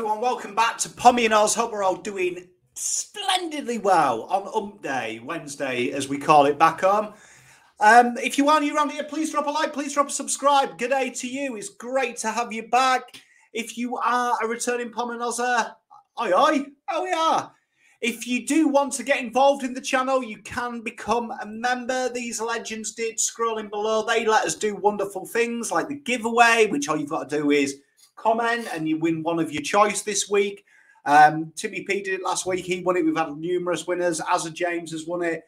everyone. Welcome back to Pommy in Oz. Hope we're all doing splendidly well on Ump Day, Wednesday, as we call it back home. Um, if you are new around here, please drop a like, please drop a subscribe. Good day to you. It's great to have you back. If you are a returning Pommy and Ozzer, oi oi, oh we are. If you do want to get involved in the channel, you can become a member. These legends did scrolling below. They let us do wonderful things like the giveaway, which all you've got to do is comment and you win one of your choice this week. Um, Timmy P did it last week. He won it. We've had numerous winners. Azza James has won it.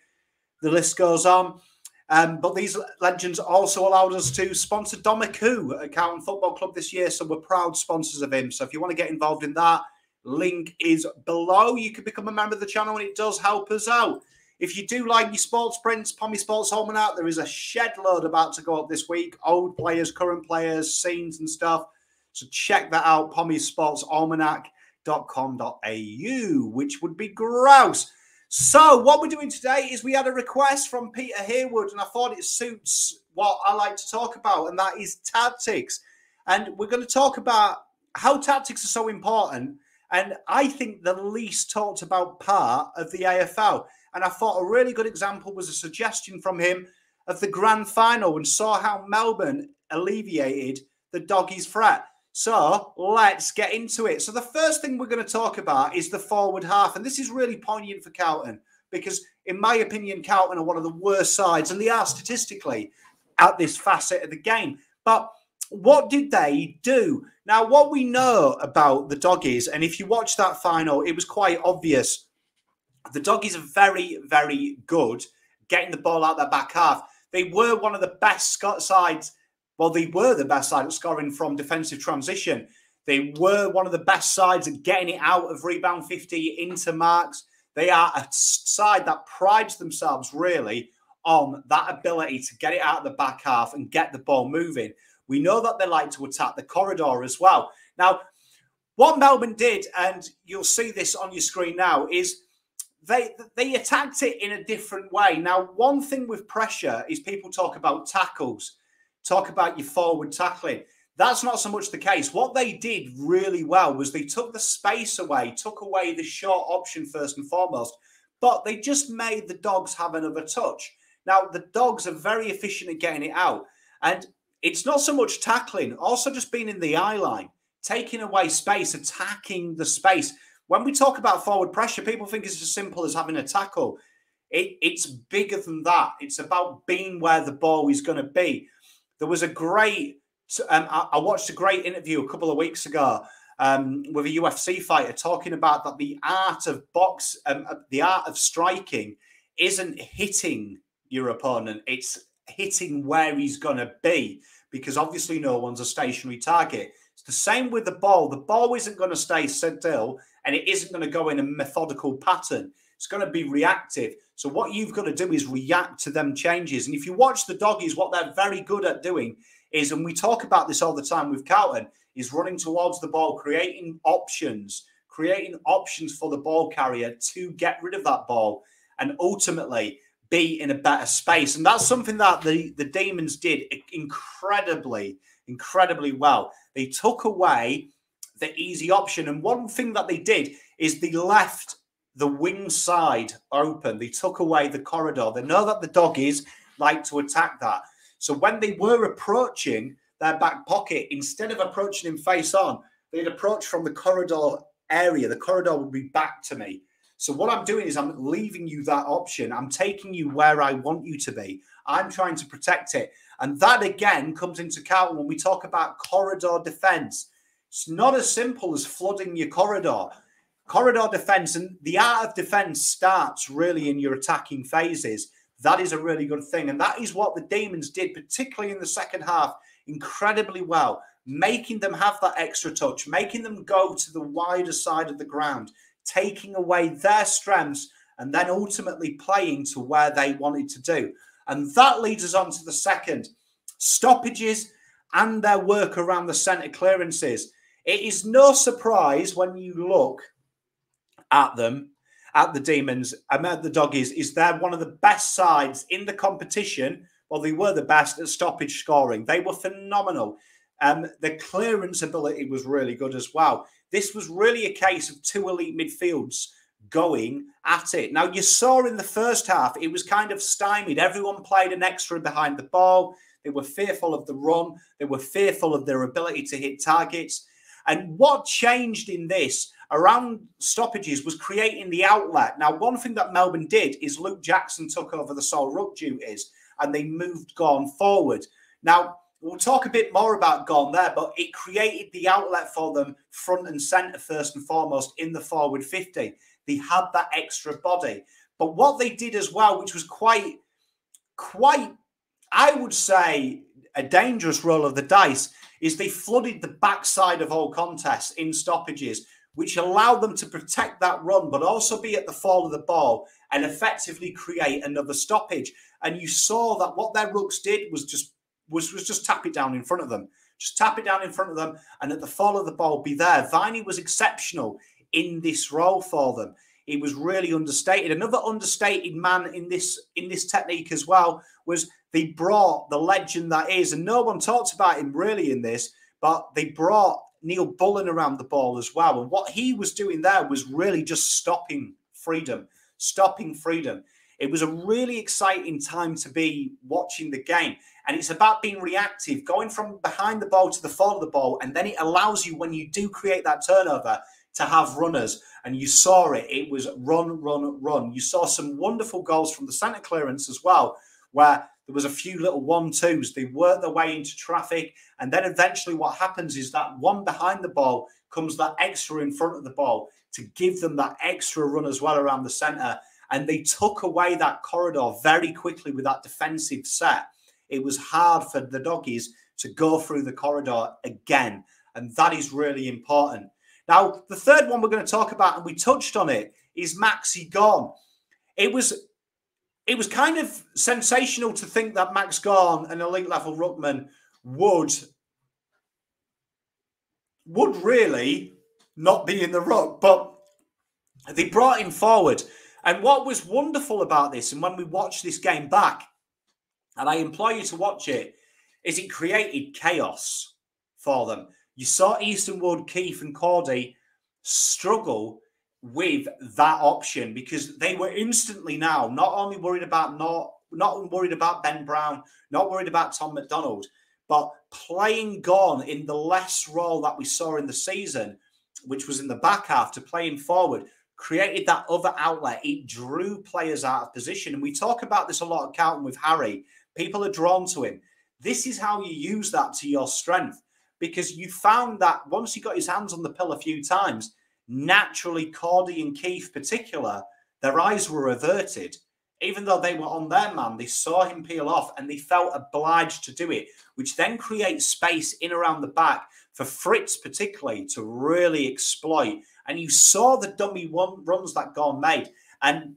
The list goes on. Um, but these legends also allowed us to sponsor Dom Akuei at Carlton Football Club this year. So we're proud sponsors of him. So if you want to get involved in that, link is below. You can become a member of the channel and it does help us out. If you do like your sports prints, Pommy Sports Almanac, there is a shed load about to go up this week. Old players, current players, scenes and stuff. So check that out, pommysportsalmanac.com.au, which would be grouse. So what we're doing today is we had a request from Peter Hayward, and I thought it suits what I like to talk about, and that is tactics. And we're going to talk about how tactics are so important and I think the least talked about part of the AFL. And I thought a really good example was a suggestion from him of the grand final and saw how Melbourne alleviated the doggies' threat. So let's get into it. So the first thing we're going to talk about is the forward half. And this is really poignant for Carlton because, in my opinion, Carlton are one of the worst sides, and they are statistically at this facet of the game. But what did they do? Now, what we know about the doggies, and if you watch that final, it was quite obvious. The doggies are very, very good getting the ball out their back half. They were one of the best Scott sides. Well, they were the best side at scoring from defensive transition. They were one of the best sides at getting it out of rebound 50 into marks. They are a side that prides themselves really on that ability to get it out of the back half and get the ball moving. We know that they like to attack the corridor as well. Now, what Melbourne did, and you'll see this on your screen now, is they they attacked it in a different way. Now, one thing with pressure is people talk about tackles, talk about your forward tackling. That's not so much the case. What they did really well was they took the space away, took away the short option first and foremost, but they just made the dogs have another touch. Now, the dogs are very efficient at getting it out. And it's not so much tackling, also just being in the eye line, taking away space, attacking the space. When we talk about forward pressure, people think it's as simple as having a tackle. It, it's bigger than that. It's about being where the ball is going to be. There was a great, um, I, I, watched a great interview a couple of weeks ago um, with a UFC fighter talking about that the art of box, um, uh, the art of striking isn't hitting your opponent. It's hitting where he's going to be because obviously no one's a stationary target. It's the same with the ball. The ball isn't going to stay still and it isn't going to go in a methodical pattern. It's going to be reactive. So what you've got to do is react to them changes. And if you watch the doggies, what they're very good at doing is, and we talk about this all the time with Carlton, is running towards the ball, creating options, creating options for the ball carrier to get rid of that ball. And ultimately, be in a better space. And that's something that the, the Demons did incredibly, incredibly well. They took away the easy option. And one thing that they did is they left the wing side open. They took away the corridor. They know that the doggies like to attack that. So when they were approaching their back pocket, instead of approaching him face on, they'd approach from the corridor area. The corridor would be back to me. So what I'm doing is I'm leaving you that option. I'm taking you where I want you to be. I'm trying to protect it. And that again comes into account when we talk about corridor defense. It's not as simple as flooding your corridor. Corridor defense and the art of defense starts really in your attacking phases. That is a really good thing. And that is what the Demons did, particularly in the second half, incredibly well, making them have that extra touch, making them go to the wider side of the ground, taking away their strengths and then ultimately playing to where they wanted to do. And that leads us on to the second stoppages and their work around the centre clearances. It is no surprise when you look at them, at the Demons, and at the Doggies, is they're one of the best sides in the competition. Well, they were the best at stoppage scoring. They were phenomenal. Um, the clearance ability was really good as well. This was really a case of two elite midfields going at it. Now, you saw in the first half, it was kind of stymied. Everyone played an extra behind the ball. They were fearful of the run, they were fearful of their ability to hit targets. And what changed in this around stoppages was creating the outlet. Now, one thing that Melbourne did is Luke Jackson took over the sole Ruck duties and they moved Gawn forward. Now, we'll talk a bit more about Gawn there, but it created the outlet for them front and centre, first and foremost, in the forward 50. They had that extra body. But what they did as well, which was quite, quite, I would say, a dangerous roll of the dice, is they flooded the backside of all contests in stoppages, which allowed them to protect that run, but also be at the fall of the ball and effectively create another stoppage. And you saw that what their rucks did was just was, was just tap it down in front of them. Just tap it down in front of them, and at the fall of the ball, be there. Viney was exceptional in this role for them. He was really understated. Another understated man in this in this technique as well was they brought the legend that is, and no one talks about him really in this, but they brought Neil Bullen around the ball as well. And what he was doing there was really just stopping freedom, stopping freedom. It was a really exciting time to be watching the game. And it's about being reactive, going from behind the ball to the fall of the ball. And then it allows you, when you do create that turnover, to have runners. And you saw it. It was run, run, run. You saw some wonderful goals from the centre clearance as well, where there was a few little one twos. They worked their way into traffic. And then eventually what happens is that one behind the ball comes that extra in front of the ball to give them that extra run as well around the centre. And they took away that corridor very quickly with that defensive set. It was hard for the doggies to go through the corridor again. And that is really important. Now, the third one we're going to talk about, and we touched on it, is Maxi Gawn. It was it was kind of sensational to think that Max Gawn, an elite level ruckman, would would really not be in the ruck, but they brought him forward. And what was wonderful about this, and when we watched this game back, and I implore you to watch it, is it created chaos for them. You saw Easton Wood, Keath, and Cordy struggle with that option because they were instantly now not only worried about not not worried about Ben Brown, not worried about Tom McDonald, but playing Gawn in the less role that we saw in the season, which was in the back half to playing forward, created that other outlet. It drew players out of position. And we talk about this a lot at Carlton with Harry. People are drawn to him. This is how you use that to your strength because you found that once he got his hands on the pill a few times, naturally Cordy and Keath particular, their eyes were averted. Even though they were on their man, they saw him peel off and they felt obliged to do it, which then creates space in around the back for Fritz particularly to really exploit. And you saw the dummy one runs that Gawn made. And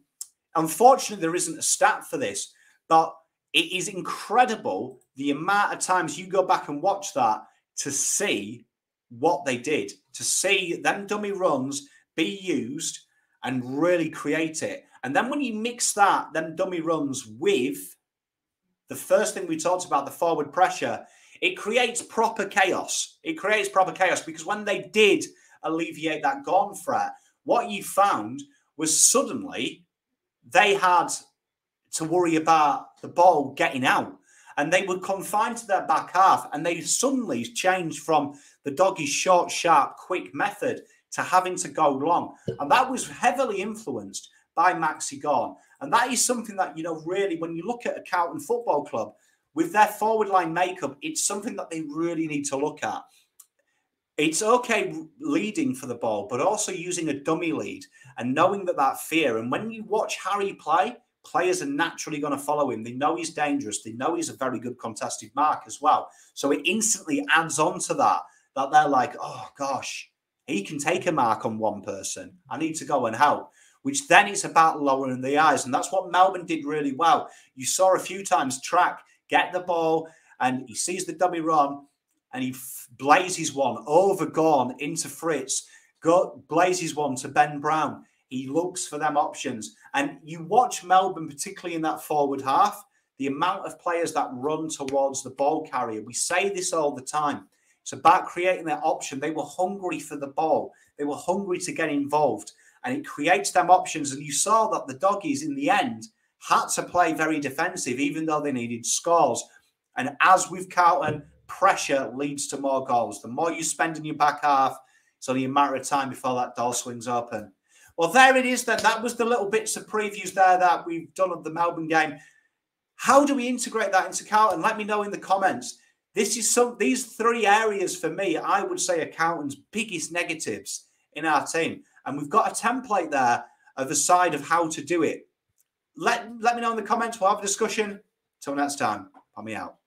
unfortunately, there isn't a stat for this, but it is incredible the amount of times you go back and watch that to see what they did, to see them dummy runs be used and really create it. And then when you mix that, them dummy runs with the first thing we talked about, the forward pressure, it creates proper chaos. It creates proper chaos because when they did alleviate that Gawn threat, what you found was suddenly they had to worry about the ball getting out and they were confined to their back half and they suddenly changed from the doggy's short, sharp, quick method to having to go long. And that was heavily influenced by Maxi Gawn. And that is something that, you know, really, when you look at a Carlton Football Club, with their forward line makeup, it's something that they really need to look at. It's okay leading for the ball, but also using a dummy lead and knowing that that fear. And when you watch Harry play, players are naturally going to follow him. They know he's dangerous. They know he's a very good contested mark as well. So it instantly adds on to that, that they're like, oh gosh, he can take a mark on one person. I need to go and help. Which then it's about lowering the eyes. And that's what Melbourne did really well. You saw a few times Trac, get the ball, and he sees the dummy run and he blazes one over Gawn into Fritz, go, blazes one to Ben Brown. He looks for them options. And you watch Melbourne, particularly in that forward half, the amount of players that run towards the ball carrier. We say this all the time. It's about creating that option. They were hungry for the ball. They were hungry to get involved. And it creates them options. And you saw that the doggies in the end had to play very defensive, even though they needed scores. And as with Carlton, pressure leads to more goals. The more you spend in your back half, it's only a matter of time before that door swings open. Well, there it is then. That was the little bits of previews there that we've done of the Melbourne game. How do we integrate that into Carlton? Let me know in the comments. This is some these three areas for me, I would say are Carlton's biggest negatives in our team. And we've got a template there of the side of how to do it. Let, let me know in the comments. We'll have a discussion. Till next time, put me out.